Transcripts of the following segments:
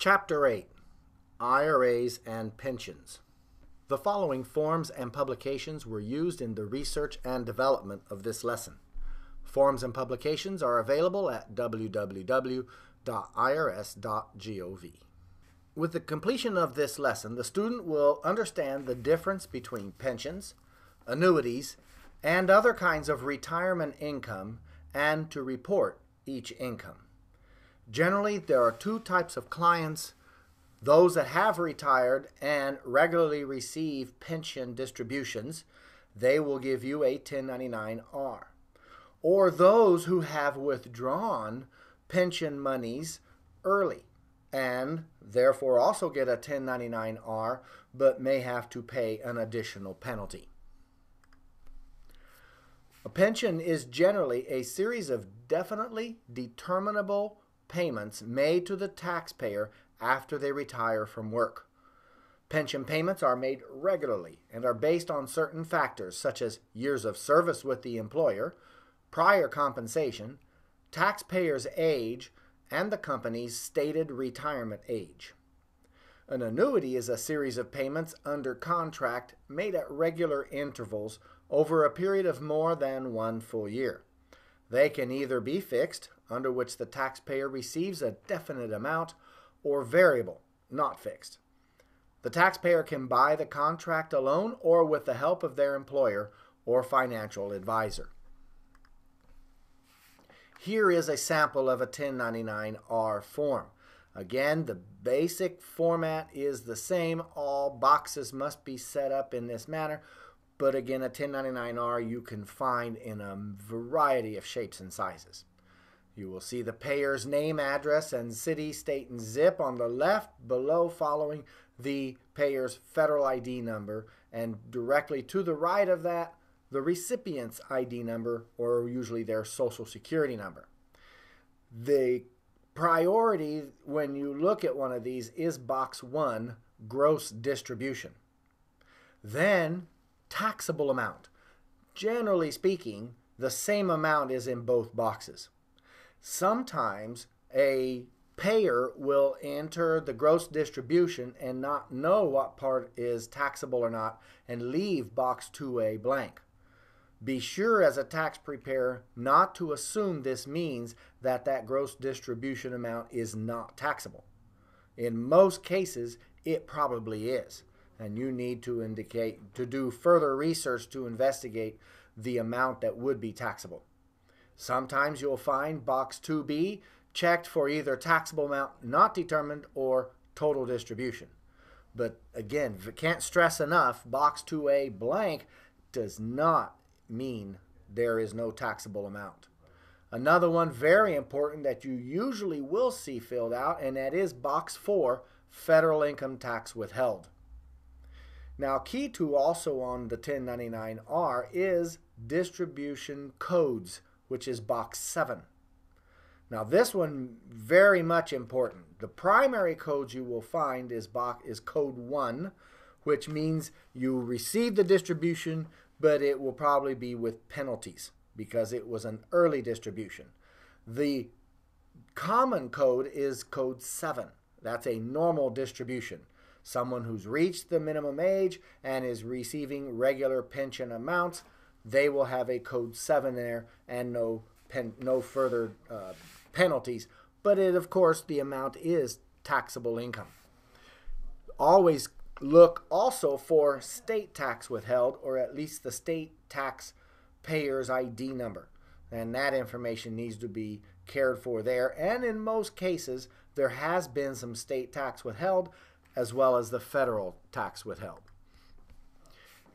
Chapter 8 IRAs and Pensions. The following forms and publications were used in the research and development of this lesson. Forms and publications are available at www.irs.gov. With the completion of this lesson, the student will understand the difference between pensions, annuities, and other kinds of retirement income and to report each income. Generally, there are two types of clients those that have retired and regularly receive pension distributions, they will give you a 1099-R. Or those who have withdrawn pension monies early and therefore also get a 1099-R but may have to pay an additional penalty. A pension is generally a series of definitely determinable payments made to the taxpayer after they retire from work. Pension payments are made regularly and are based on certain factors such as years of service with the employer, prior compensation, taxpayer's age, and the company's stated retirement age. An annuity is a series of payments under contract made at regular intervals over a period of more than one full year. They can either be fixed, under which the taxpayer receives a definite amount, or variable, not fixed. The taxpayer can buy the contract alone or with the help of their employer or financial advisor. Here is a sample of a 1099-R form. Again, the basic format is the same. All boxes must be set up in this manner but again, a 1099R you can find in a variety of shapes and sizes. You will see the payer's name, address, and city, state, and zip on the left below following the payer's federal ID number, and directly to the right of that, the recipient's ID number, or usually their social security number. The priority when you look at one of these is box one, gross distribution. Then taxable amount. Generally speaking, the same amount is in both boxes. Sometimes a payer will enter the gross distribution and not know what part is taxable or not and leave box 2A blank. Be sure as a tax preparer not to assume this means that that gross distribution amount is not taxable. In most cases, it probably is and you need to indicate to do further research to investigate the amount that would be taxable. Sometimes you'll find box 2B checked for either taxable amount not determined or total distribution. But again, can't stress enough, box 2A blank does not mean there is no taxable amount. Another one very important that you usually will see filled out, and that is box 4, federal income tax withheld. Now, key to also on the 1099R is distribution codes, which is box 7. Now, this one very much important. The primary codes you will find is box is code 1, which means you receive the distribution, but it will probably be with penalties because it was an early distribution. The common code is code 7. That's a normal distribution someone who's reached the minimum age and is receiving regular pension amounts, they will have a code 7 there and no pen, no further uh, penalties. But it, of course, the amount is taxable income. Always look also for state tax withheld or at least the state tax payer's ID number. And that information needs to be cared for there. And in most cases, there has been some state tax withheld as well as the federal tax withheld.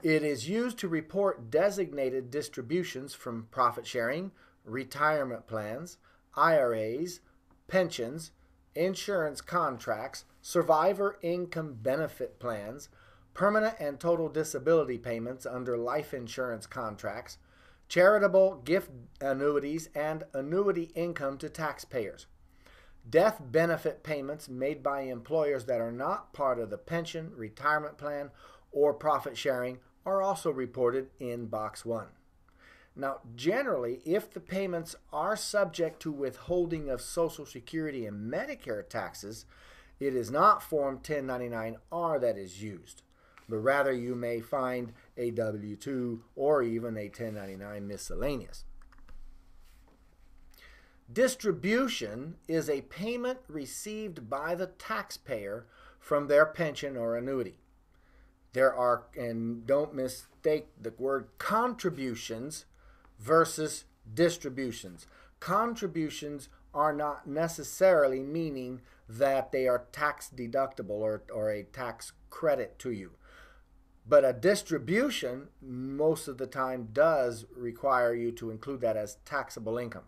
It is used to report designated distributions from profit sharing, retirement plans, IRAs, pensions, insurance contracts, survivor income benefit plans, permanent and total disability payments under life insurance contracts, charitable gift annuities, and annuity income to taxpayers. Death benefit payments made by employers that are not part of the pension, retirement plan, or profit sharing are also reported in Box 1. Now, generally, if the payments are subject to withholding of Social Security and Medicare taxes, it is not Form 1099R that is used, but rather you may find a W 2 or even a 1099 miscellaneous. Distribution is a payment received by the taxpayer from their pension or annuity. There are, and don't mistake the word contributions versus distributions. Contributions are not necessarily meaning that they are tax deductible or, or a tax credit to you. But a distribution, most of the time, does require you to include that as taxable income.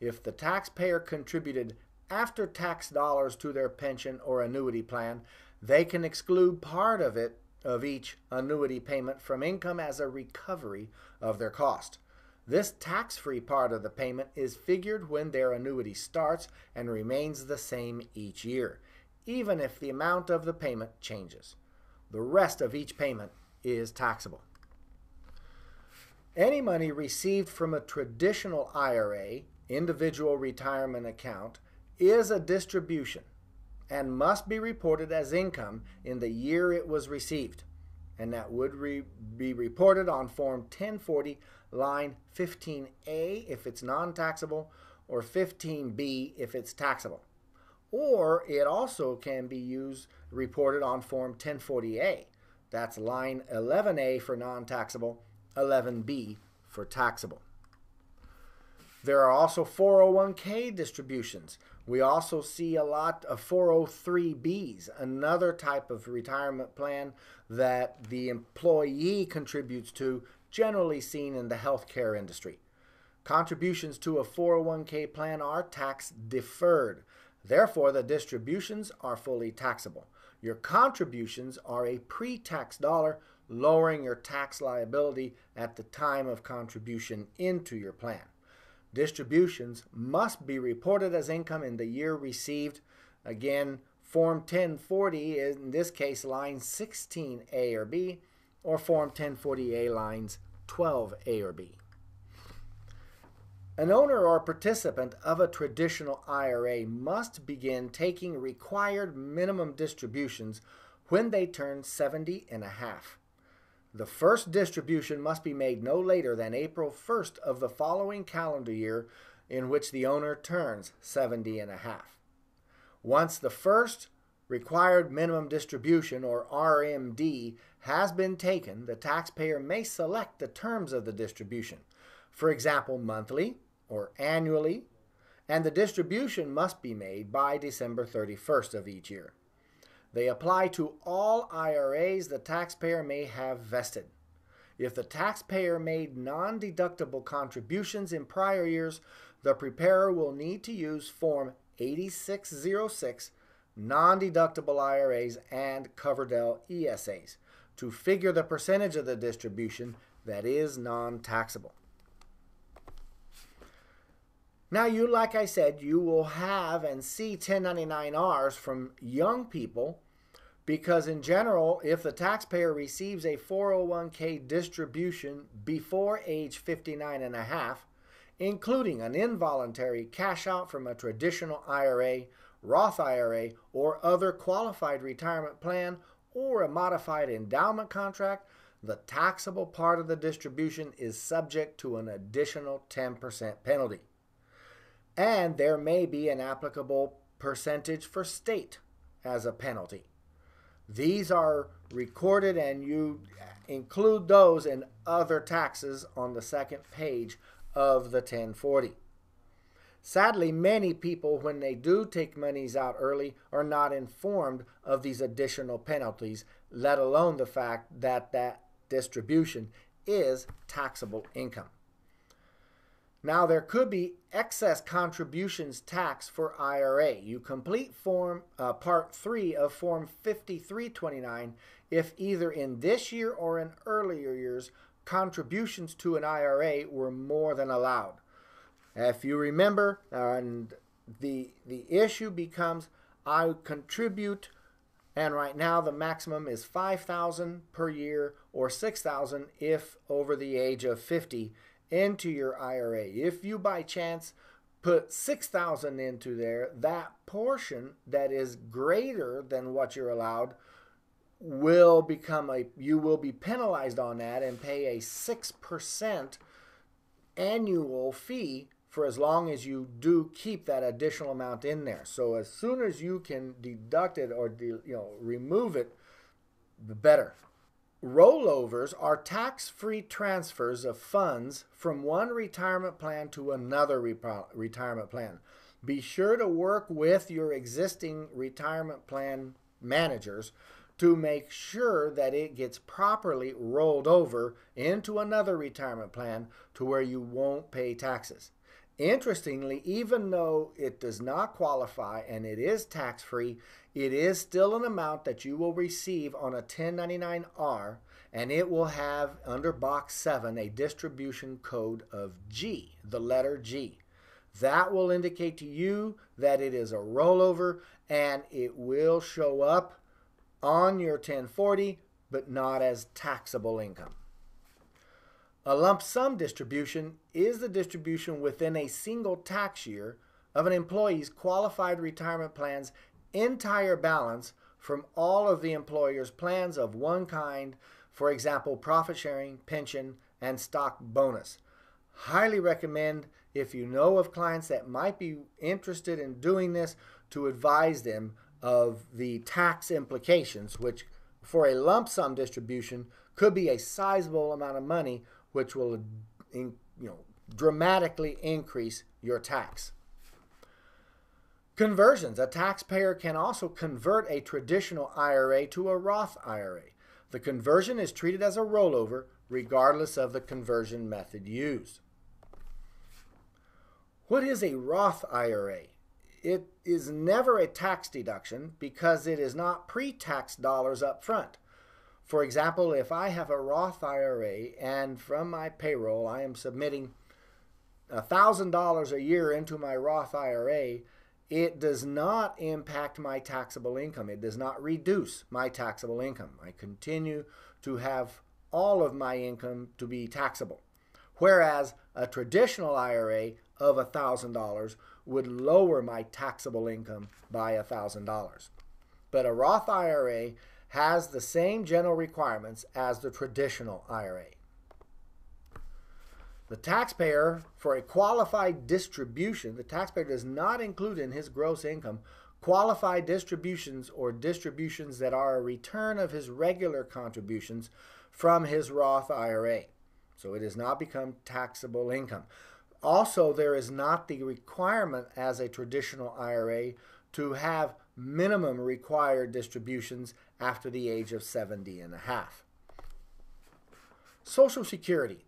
If the taxpayer contributed after tax dollars to their pension or annuity plan, they can exclude part of it of each annuity payment from income as a recovery of their cost. This tax free part of the payment is figured when their annuity starts and remains the same each year, even if the amount of the payment changes. The rest of each payment is taxable. Any money received from a traditional IRA, individual retirement account, is a distribution and must be reported as income in the year it was received. And that would re be reported on Form 1040, line 15A if it's non taxable, or 15B if it's taxable. Or it also can be used reported on Form 1040A. That's line 11A for non taxable, 11B for taxable. There are also 401k distributions. We also see a lot of 403bs, another type of retirement plan that the employee contributes to, generally seen in the healthcare industry. Contributions to a 401k plan are tax deferred. Therefore, the distributions are fully taxable. Your contributions are a pre tax dollar, lowering your tax liability at the time of contribution into your plan. Distributions must be reported as income in the year received. Again, Form 1040 in this case lines 16A or B, or Form 1040A lines 12A or B. An owner or participant of a traditional IRA must begin taking required minimum distributions when they turn 70 and a half. The first distribution must be made no later than April 1st of the following calendar year in which the owner turns 70 and a half. Once the first required minimum distribution or RMD has been taken, the taxpayer may select the terms of the distribution. For example, monthly or annually, and the distribution must be made by December 31st of each year. They apply to all IRAs the taxpayer may have vested. If the taxpayer made non deductible contributions in prior years, the preparer will need to use Form 8606 non deductible IRAs and Coverdell ESAs to figure the percentage of the distribution that is non taxable. Now, you, like I said, you will have and see 1099Rs from young people because in general, if the taxpayer receives a 401k distribution before age 59 and a half, including an involuntary cash out from a traditional IRA, Roth IRA, or other qualified retirement plan, or a modified endowment contract, the taxable part of the distribution is subject to an additional 10% penalty. And there may be an applicable percentage for state as a penalty. These are recorded and you include those in other taxes on the second page of the 1040. Sadly, many people, when they do take monies out early, are not informed of these additional penalties, let alone the fact that that distribution is taxable income. Now, there could be excess contributions tax for IRA. You complete form uh, Part 3 of Form 5329 if either in this year or in earlier years contributions to an IRA were more than allowed. If you remember, and the the issue becomes I contribute and right now the maximum is 5000 per year or 6000 if over the age of 50 into your IRA. If you by chance put 6000 into there, that portion that is greater than what you're allowed will become a you will be penalized on that and pay a 6% annual fee for as long as you do keep that additional amount in there. So as soon as you can deduct it or de, you know remove it, the better. Rollovers are tax-free transfers of funds from one retirement plan to another retirement plan. Be sure to work with your existing retirement plan managers to make sure that it gets properly rolled over into another retirement plan to where you won't pay taxes. Interestingly, even though it does not qualify and it is tax free, it is still an amount that you will receive on a 1099R and it will have under box 7 a distribution code of G, the letter G. That will indicate to you that it is a rollover and it will show up on your 1040 but not as taxable income. A lump sum distribution is the distribution within a single tax year of an employee's qualified retirement plan's entire balance from all of the employer's plans of one kind, for example, profit sharing, pension, and stock bonus. Highly recommend if you know of clients that might be interested in doing this to advise them of the tax implications, which for a lump sum distribution could be a sizable amount of money, which will you know, dramatically increase your tax. Conversions. A taxpayer can also convert a traditional IRA to a Roth IRA. The conversion is treated as a rollover regardless of the conversion method used. What is a Roth IRA? It is never a tax deduction because it is not pre-tax dollars up front. For example, if I have a Roth IRA and from my payroll I am submitting $1,000 a year into my Roth IRA, it does not impact my taxable income. It does not reduce my taxable income. I continue to have all of my income to be taxable. Whereas a traditional IRA of $1,000 would lower my taxable income by $1,000. But a Roth IRA has the same general requirements as the traditional IRA. The taxpayer, for a qualified distribution, the taxpayer does not include in his gross income qualified distributions or distributions that are a return of his regular contributions from his Roth IRA. So it does not become taxable income. Also, there is not the requirement as a traditional IRA to have minimum required distributions after the age of 70 and a half. Social Security.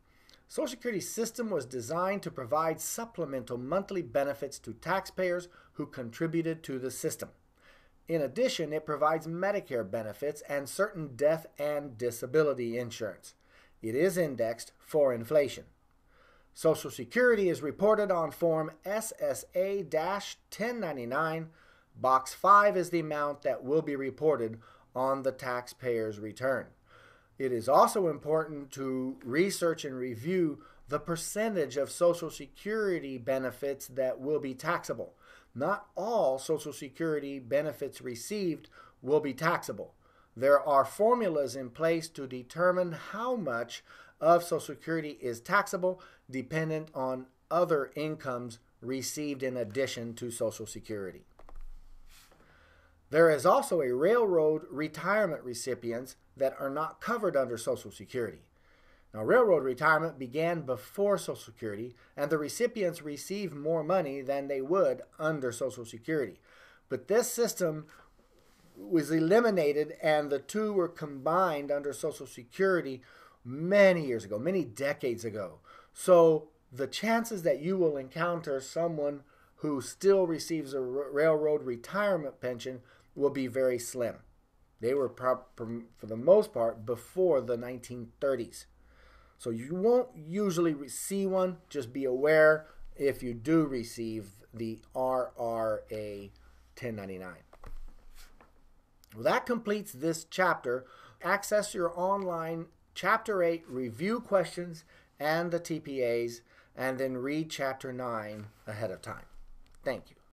Social Security system was designed to provide supplemental monthly benefits to taxpayers who contributed to the system. In addition, it provides Medicare benefits and certain death and disability insurance. It is indexed for inflation. Social Security is reported on Form SSA 1099. Box 5 is the amount that will be reported on the taxpayer's return. It is also important to research and review the percentage of Social Security benefits that will be taxable. Not all Social Security benefits received will be taxable. There are formulas in place to determine how much of Social Security is taxable dependent on other incomes received in addition to Social Security. There is also a railroad retirement recipients that are not covered under Social Security. Now, railroad retirement began before Social Security, and the recipients receive more money than they would under Social Security. But this system was eliminated, and the two were combined under Social Security many years ago, many decades ago. So, the chances that you will encounter someone who still receives a railroad retirement pension will be very slim. They were, for the most part, before the 1930s. So you won't usually see one. Just be aware if you do receive the RRA 1099. Well, that completes this chapter. Access your online Chapter 8 review questions and the TPAs and then read chapter 9 ahead of time. Thank you.